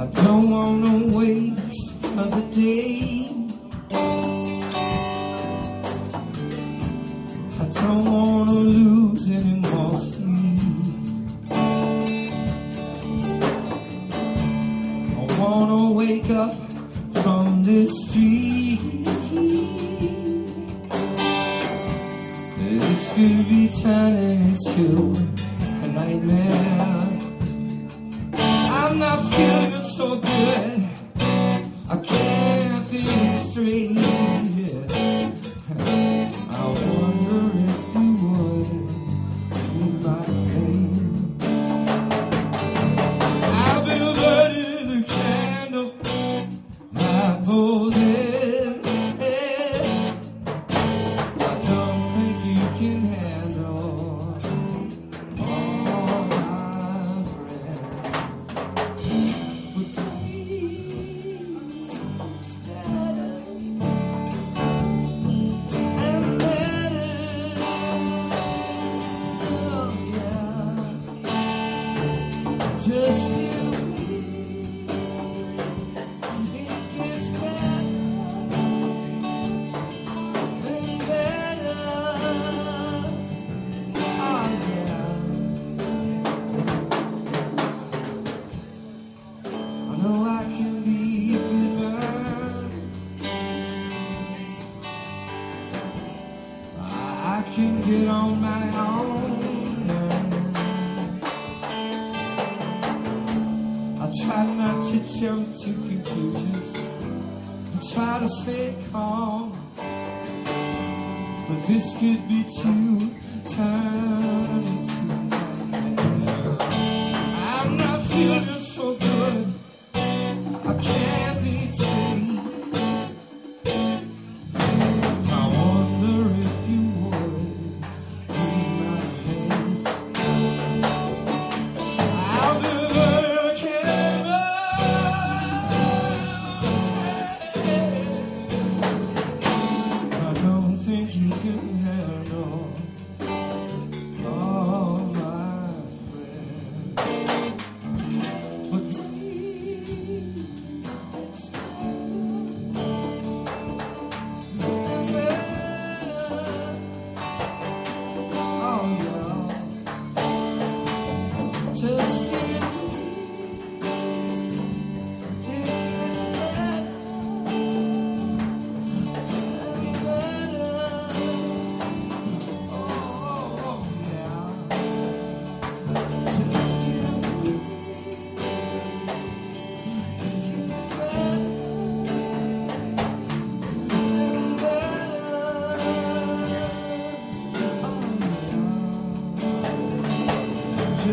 I don't wanna waste another day. I don't wanna lose any more sleep. I wanna wake up from this dream. This could be turning into a nightmare. I'm not feeling so good. I can't think straight. jump to conclusions and try to stay calm. But this could be too tiring.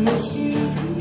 Miss you.